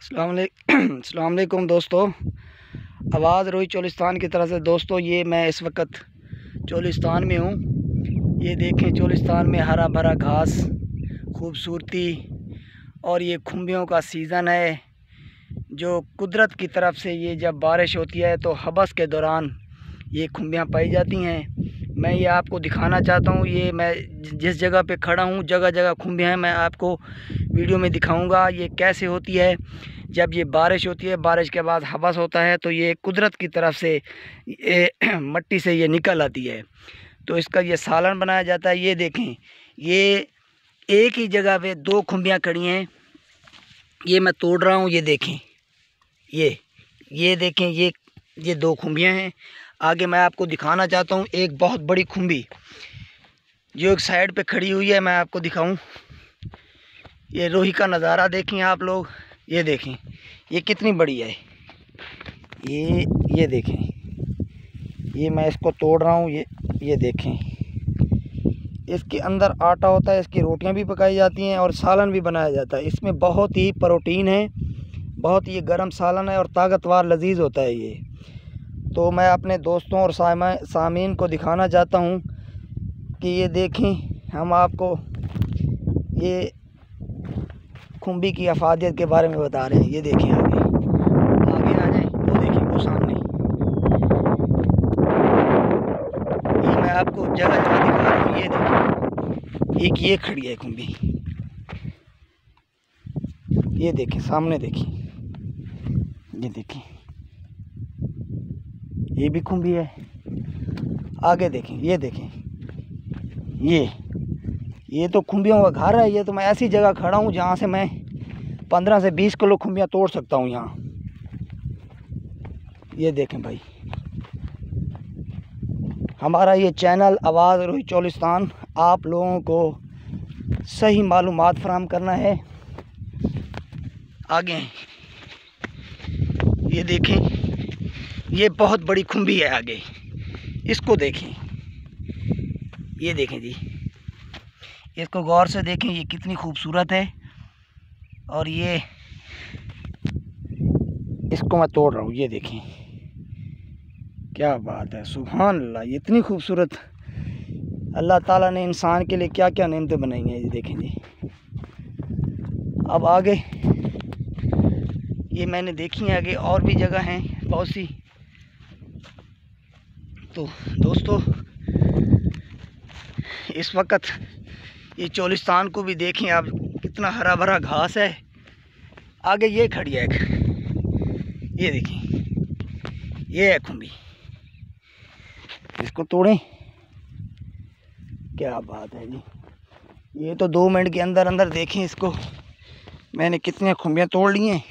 अलकुम दोस्तों। आवाज़ रोही चोलिस्तान की तरफ़ से। दोस्तों, ये मैं इस वक्त चोलिस्तान में हूँ। ये देखें, चोलिस्तान में हरा भरा घास, खूबसूरती और ये खुम्बियों का सीज़न है, जो कुदरत की तरफ़ से ये जब बारिश होती है तो हबस के दौरान ये खुम्बियाँ पाई जाती हैं। मैं ये आपको दिखाना चाहता हूँ, ये मैं जिस जगह पे खड़ा हूँ जगह जगह खुम्बियाँ हैं, मैं आपको वीडियो में दिखाऊँगा, ये कैसे होती है। जब ये बारिश होती है, बारिश के बाद हवस होता है तो ये कुदरत की तरफ़ से ये मट्टी से ये निकल आती है। तो इसका ये सालन बनाया जाता है, ये देखें, ये एक ही जगह पे दो खुम्बियाँ खड़ी हैं। ये मैं तोड़ रहा हूँ, ये देखें, ये ये देखें, ये ये दो खुम्बियाँ हैं। आगे मैं आपको दिखाना चाहता हूँ एक बहुत बड़ी खुम्बी जो एक साइड पे खड़ी हुई है, मैं आपको दिखाऊँ। ये रोही का नज़ारा देखें आप लोग, ये देखें, ये कितनी बड़ी है। ये ये देखें, ये मैं इसको तोड़ रहा हूँ, ये ये देखें। इसके अंदर आटा होता है, इसकी रोटियाँ भी पकाई जाती हैं और सालन भी बनाया जाता है। इसमें बहुत ही प्रोटीन है, बहुत ही गर्म सालन है और ताकतवर लजीज होता है ये। तो मैं अपने दोस्तों और सामीन को दिखाना चाहता हूँ कि ये देखें, हम आपको ये खुम्बी की अफादियत के बारे में बता रहे हैं। ये देखें आगे। आगे आ जाए। वो देखें, वो सामने। ये मैं आपको जगह जगह दिखा रहा हूँ। ये देखें। एक ये खड़ी है खुम्बी ये देखें, सामने देखें। ये देखें। ये भी खुम्बी है। आगे देखें, ये देखें। ये ये तो खुम्बियों का घर है, ये तो मैं ऐसी जगह खड़ा हूँ जहाँ से मैं पंद्रह से बीस किलो खुम्बियाँ तोड़ सकता हूँ यहाँ। ये देखें भाई। हमारा ये चैनल आवाज़ रोही चौलिस्तान, आप लोगों को सही मालूम फ्राहम करना है। आगे, ये देखें। ये बहुत बड़ी खुम्बी है आगे। इसको देखें। ये देखें जी। इसको गौर से देखें, ये कितनी खूबसूरत है। और ये इसको मैं तोड़ रहा हूँ, ये देखें। क्या बात है सुबहान अल्लाह इतनी खूबसूरत। अल्लाह ताला ने इंसान के लिए क्या क्या नेमतें बनाई हैं, ये देखें जी। अब आगे, ये मैंने देखी है आगे, और भी जगह हैं, बहुत सी। तो दोस्तों, इस वक्त ये चोलिस्तान को भी देखें आप, कितना हरा भरा घास है। आगे ये खड़ी है एक। ये देखें ये है खुम्बी इसको तोड़ें। क्या बात है जी। ये तो दो मिनट के अंदर अंदर देखें इसको। मैंने कितने खुम्बियाँ तोड़ ली हैं।